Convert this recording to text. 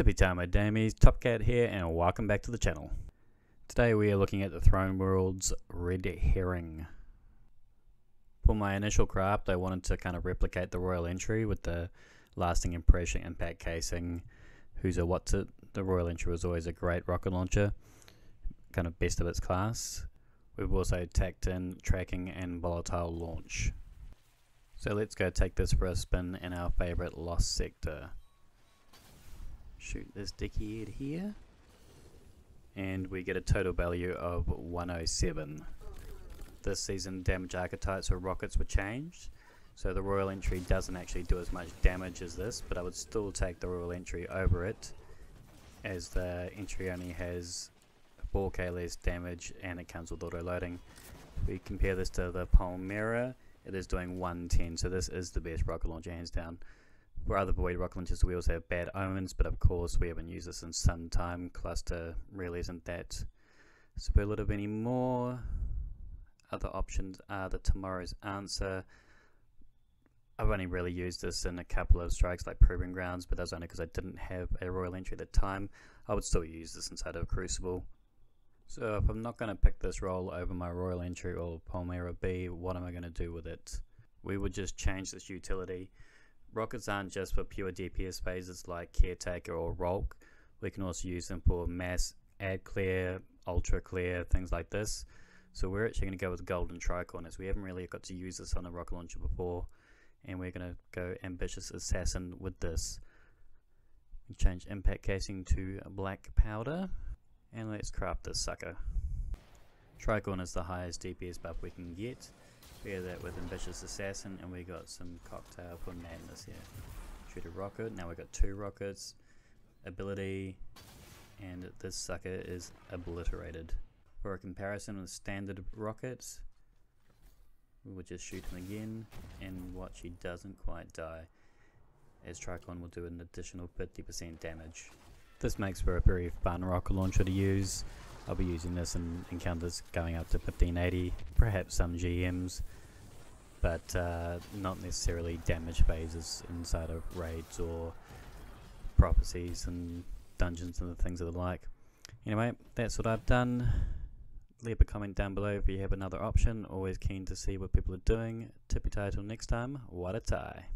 Tippy damies, Top Cat here and welcome back to the channel. Today we are looking at the Throne World's Red Herring. For my initial craft I wanted to kind of replicate the Royal Entry with the lasting impression impact casing, who's a what's it. The Royal Entry was always a great rocket launcher, kind of best of its class. We've also tacked in tracking and volatile launch. So let's go take this for a spin in our favourite Lost Sector shoot this dickhead here. And we get a total value of 107 this season damage archetypes or rockets were changed. So the royal entry doesn't actually do as much damage as this but I would still take the royal entry over it as the entry only has 4k less damage and it comes with auto loading. If we compare this to the Palmyra it is doing 110 so this is the best rocket launcher hands down for other void rocket launchers, we also have bad omens, but of course we haven't used this in some time. Cluster really isn't that superlative anymore. Other options are the tomorrow's answer. I've only really used this in a couple of strikes like Proving Grounds, but that's only because I didn't have a Royal Entry at the time. I would still use this inside of Crucible. So if I'm not going to pick this role over my Royal Entry or Palmyra B, what am I going to do with it? We would just change this utility rockets aren't just for pure DPS phases like Caretaker or Rhulk. We can also use them for mass, ad clear, ultra clear, things like this. So we're actually going to go with Golden Tricorn as we haven't really got to use this on a rocket launcher before. And we're going to go Ambitious Assassin with this. Change Impact Casing to Black Powder. And let's craft this sucker. Tricorn is the highest DPS buff we can get. Pair that with Ambitious Assassin and we got some cocktail for madness here. Shoot a rocket, now we got two rockets, ability, and this sucker is obliterated. For a comparison with standard rockets, we will just shoot him again and watch he doesn't quite die as Tricorn will do an additional 50% damage. This makes for a very fun rocket launcher to use. I'll be using this in encounters going up to 1580, perhaps some GMs, but uh, not necessarily damage phases inside of raids or prophecies and dungeons and the things of the like. Anyway, that's what I've done. Leave a comment down below if you have another option. Always keen to see what people are doing. Tippy tie till next time. What a tie.